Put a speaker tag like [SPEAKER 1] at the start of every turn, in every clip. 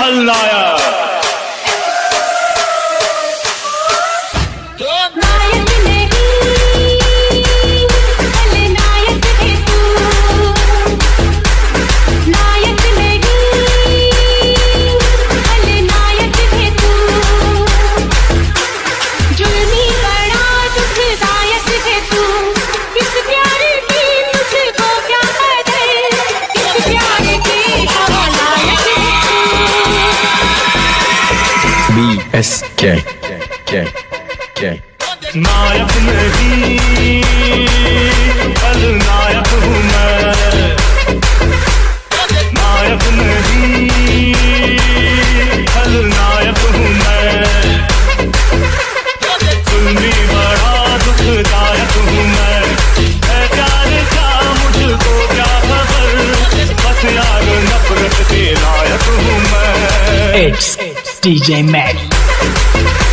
[SPEAKER 1] खलनायक
[SPEAKER 2] नायक
[SPEAKER 3] B S K K K
[SPEAKER 1] नायक नहीं खलनायक हूँ मैं नायक नहीं खलनायक हूँ मैं जुल्मी बड़ा दुखदायक हूँ मैं प्यार का मुझको क्या खबर बस यार नफरत के लायक हूँ मैं
[SPEAKER 4] DJ Maddie.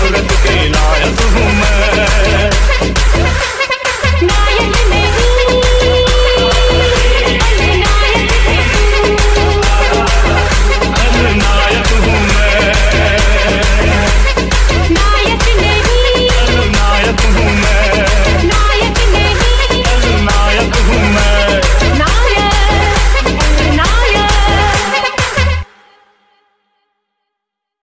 [SPEAKER 4] Put